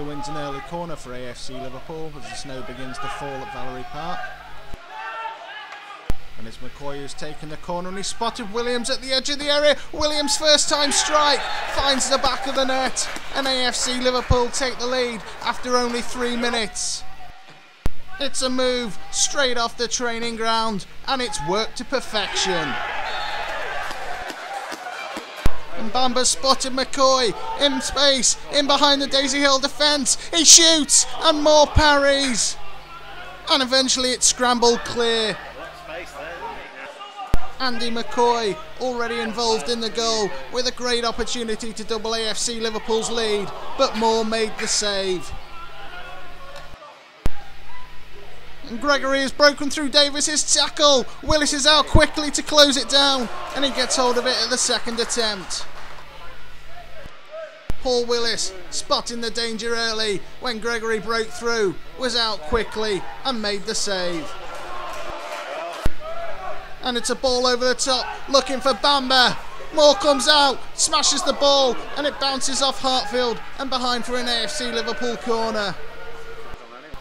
Wins an early corner for AFC Liverpool as the snow begins to fall at Valerie Park. And it's McCoy who's taken the corner and he spotted Williams at the edge of the area. Williams' first time strike finds the back of the net. And AFC Liverpool take the lead after only three minutes. It's a move straight off the training ground and it's worked to perfection. And Bamba spotted McCoy in space, in behind the Daisy Hill defence. He shoots and more parries. And eventually it's scrambled clear. Andy McCoy already involved in the goal with a great opportunity to double AFC Liverpool's lead, but Moore made the save. And Gregory has broken through Davis's tackle. Willis is out quickly to close it down, and he gets hold of it at the second attempt. Paul Willis, spotting the danger early when Gregory broke through, was out quickly and made the save. And it's a ball over the top, looking for Bamba. Moore comes out, smashes the ball, and it bounces off Hartfield and behind for an AFC Liverpool corner.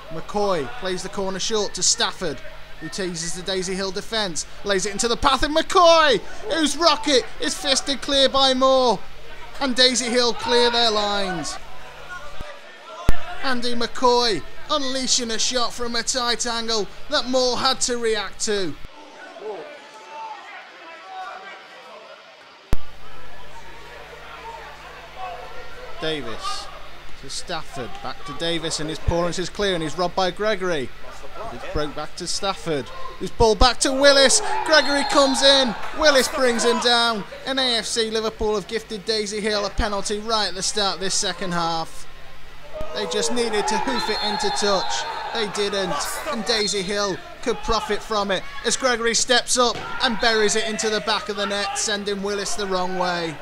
McCoy plays the corner short to Stafford, who teases the Daisy Hill defence, lays it into the path of McCoy, whose rocket is fisted clear by Moore, and Daisy Hill clear their lines. Andy McCoy unleashing a shot from a tight angle that Moore had to react to. Davis to Stafford, back to Davis, and his pawnings is clear, and he's robbed by Gregory. It's broke back to Stafford. This ball back to Willis. Gregory comes in. Willis brings him down. And AFC Liverpool have gifted Daisy Hill a penalty right at the start of this second half. They just needed to hoof it into touch. They didn't, and Daisy Hill could profit from it as Gregory steps up and buries it into the back of the net, sending Willis the wrong way.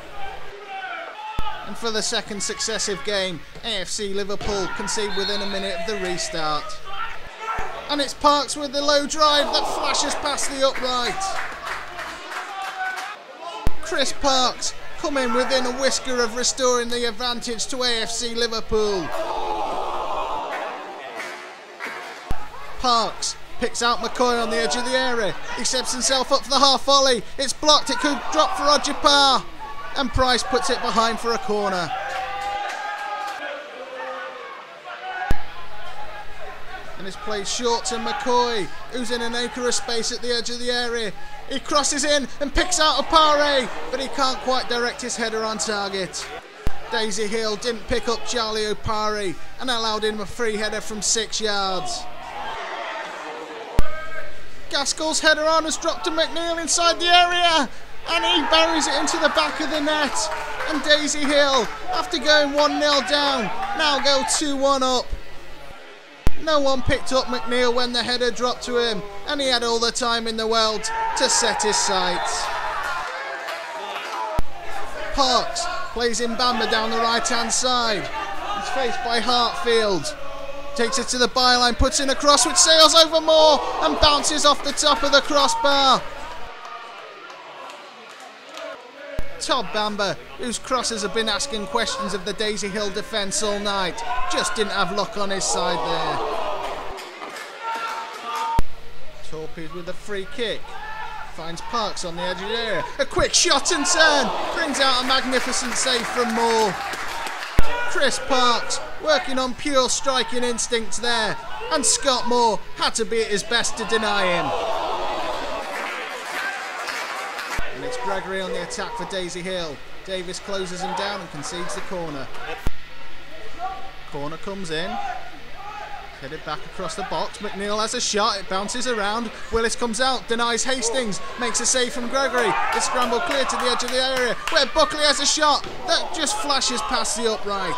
And for the second successive game, AFC Liverpool concede within a minute of the restart. And it's Parks with the low drive that flashes past the upright. Chris Parks coming within a whisker of restoring the advantage to AFC Liverpool. Parks picks out McCoy on the edge of the area. He steps himself up for the half volley. It's blocked. It could drop for Roger Parr. And Price puts it behind for a corner. And it's played short to McCoy, who's in an acre of space at the edge of the area. He crosses in and picks out a pare, but he can't quite direct his header on target. Daisy Hill didn't pick up Charlie Opari and allowed him a free header from six yards. Gaskell's header on has dropped to McNeil inside the area and he buries it into the back of the net. And Daisy Hill, after going 1 0 down, now go 2 1 up. No one picked up McNeil when the header dropped to him, and he had all the time in the world to set his sights. Parks plays in Bamba down the right hand side. He's faced by Hartfield. Takes it to the byline, puts in a cross which sails over Moore and bounces off the top of the crossbar. Todd Bamba, whose crosses have been asking questions of the Daisy Hill defence all night, just didn't have luck on his side there. With a free kick. Finds Parks on the edge of the area. A quick shot and turn. Brings out a magnificent save from Moore. Chris Parks working on pure striking instincts there. And Scott Moore had to be at his best to deny him. And it's Gregory on the attack for Daisy Hill. Davis closes him down and concedes the corner. Corner comes in. Headed back across the box. McNeil has a shot. It bounces around. Willis comes out, denies Hastings, makes a save from Gregory. It's scrambled clear to the edge of the area where Buckley has a shot that just flashes past the upright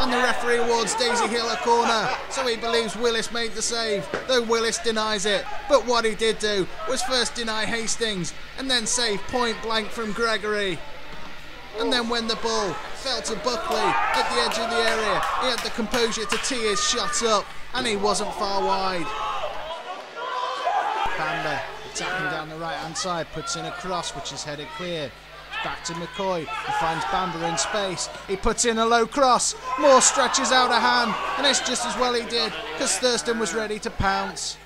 and the referee awards Daisy Hill a corner, so he believes Willis made the save, though Willis denies it. But what he did do was first deny Hastings and then save point blank from Gregory. And then when the ball fell to Buckley at the edge of the area, he had the composure to tee his shot up, and he wasn't far wide. Bamba attacking down the right hand side, puts in a cross which is headed clear. back to McCoy. He finds Bamber in space. He puts in a low cross. Moore stretches out a hand, and it's just as well he did, because Thurston was ready to pounce.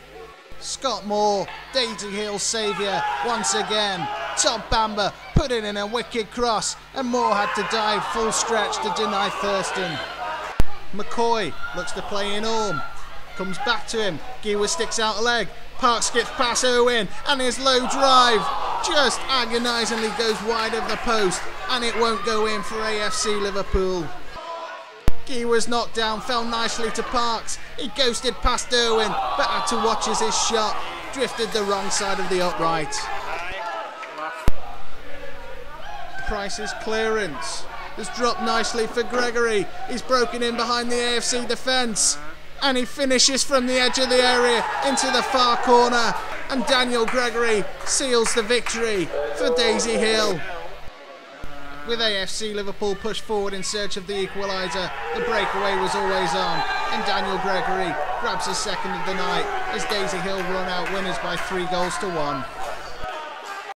Scott Moore, Daisy Hill's saviour, once again. Todd Bamber put it in a wicked cross, and Moore had to dive full stretch to deny Thurston. McCoy looks to play in Orme. Comes back to him. Giwa sticks out a leg. Parks gets past Owen, and his low drive just agonisingly goes wide of the post, and it won't go in for AFC Liverpool. Gee was knocked down, fell nicely to Parks. He ghosted past Irwin, but had to watch as his shot drifted the wrong side of the upright. Price's clearance has dropped nicely for Gregory. He's broken in behind the AFC defence. And he finishes from the edge of the area into the far corner. And Daniel Gregory seals the victory for Daisy Hill. With AFC Liverpool pushed forward in search of the equaliser, the breakaway was always on, and Daniel Gregory grabs his second of the night as Daisy Hill run out winners by three goals to one.